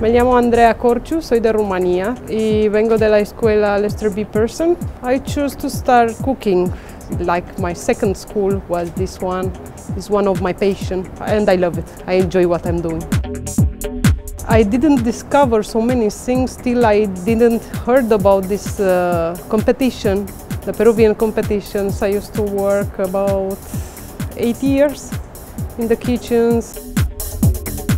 Me llamo Andreea Corciu, soy de Rumanía y vengo de la escuela Lester B. Pearson. I chose to start cooking, like my second school was this one. It's one of my passion and I love it. I enjoy what I'm doing. I didn't discover so many things till I didn't heard about this uh, competition, the Peruvian competitions. I used to work about eight years in the kitchens.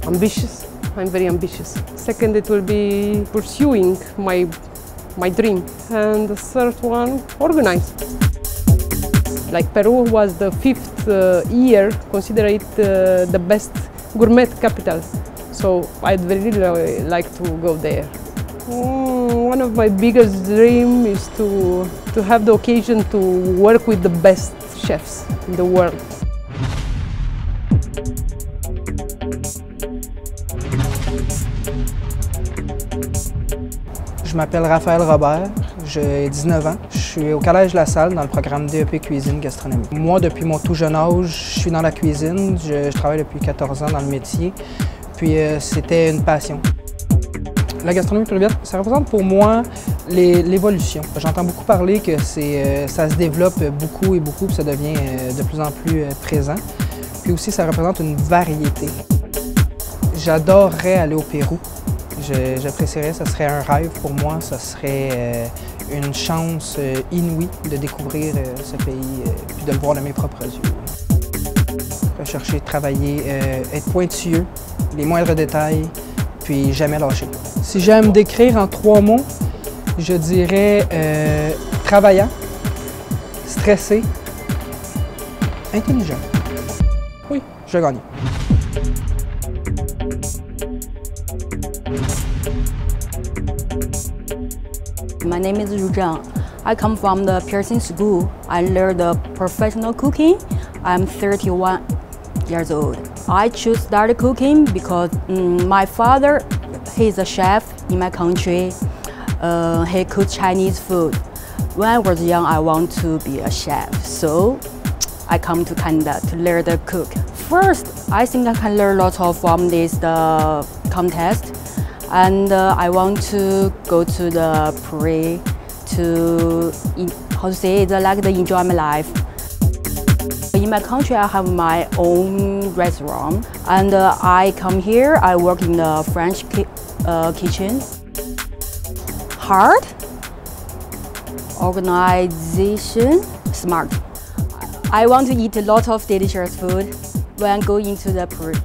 Ambitious, I'm very ambitious. Second, it will be pursuing my, my dream. And the third one, organized. Like Peru was the fifth uh, year considered uh, the best gourmet capital. So I'd really like to go there. Mm, one of my biggest dreams is to, to have the occasion to work with the best chefs in the world. Je m'appelle Raphaël Robert, j'ai 19 ans. Je suis au Collège La Salle dans le programme DEP Cuisine Gastronomie. Moi, depuis mon tout jeune âge, je suis dans la cuisine. Je, travaille depuis 14 ans dans le métier. Puis euh, c'était une passion. La gastronomie péruvienne, ça représente pour moi l'évolution. J'entends beaucoup parler que euh, ça se développe beaucoup et beaucoup, puis ça devient euh, de plus en plus présent. Puis aussi, ça représente une variété. J'adorerais aller au Pérou. J'apprécierais, ça serait un rêve pour moi, ça serait euh, une chance euh, inouïe de découvrir euh, ce pays puis de le voir de mes propres yeux. Rechercher, travailler, être pointilleux, les moindres détails, puis jamais lâcher. Si j'aime décrire en trois mots, je dirais travaillant, stressé, intelligent. Oui, je gagne. My name is Ru Zhang. I come from the Pearson School. I learned the professional cooking. I'm 31 years old. I choose start cooking because um, my father, he's a chef in my country. Uh, he cooks Chinese food. When I was young, I want to be a chef. So I come to Canada to learn to cook. First, I think I can learn a lot of from this the contest and uh, I want to go to the parade to how to say it, like to enjoy my life. In my country, I have my own restaurant, and uh, I come here. I work in the French ki uh, kitchen. Hard, organization, smart. I want to eat a lot of delicious food when I go into the parade.